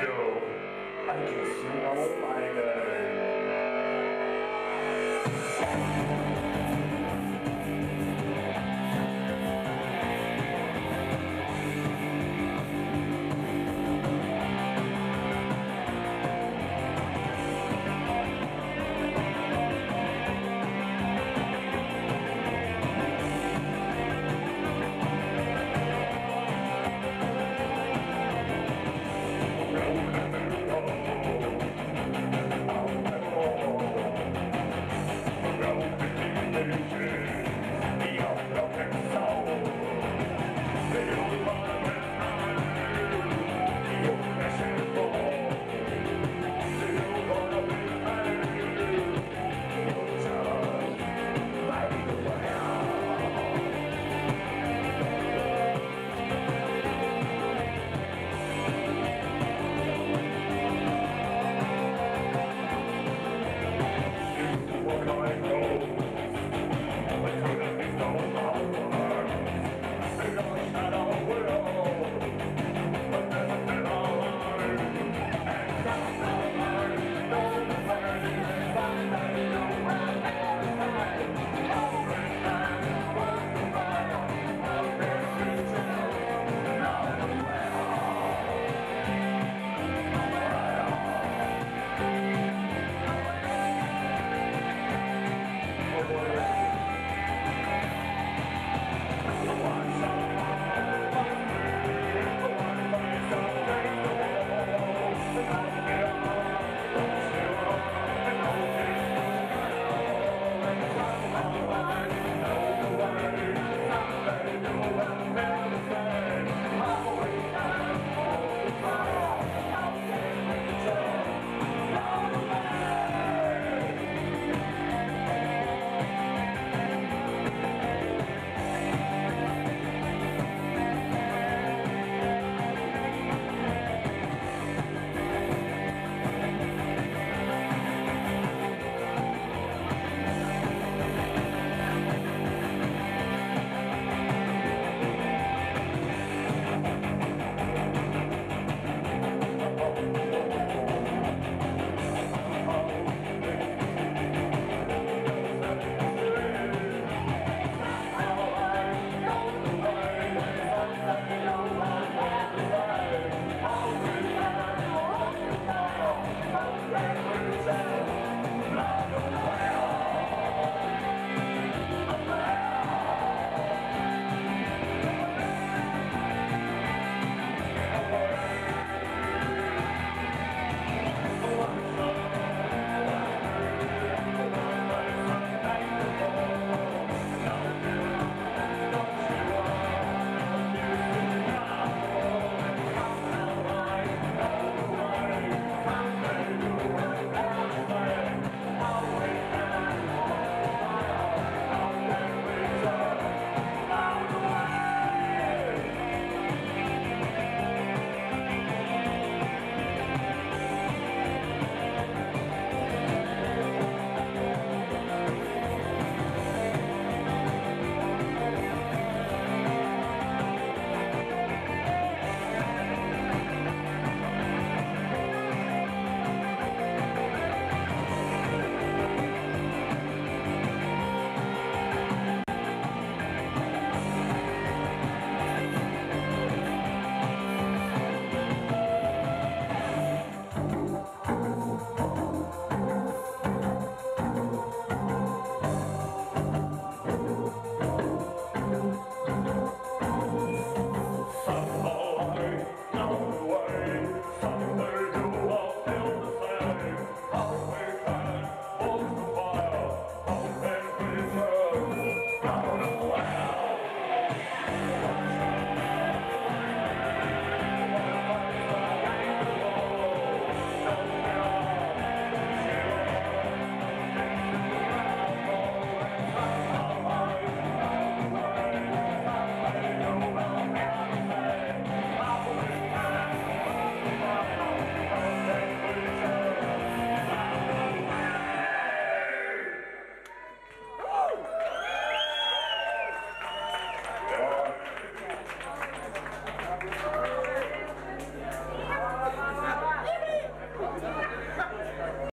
Joe. I can smell my name.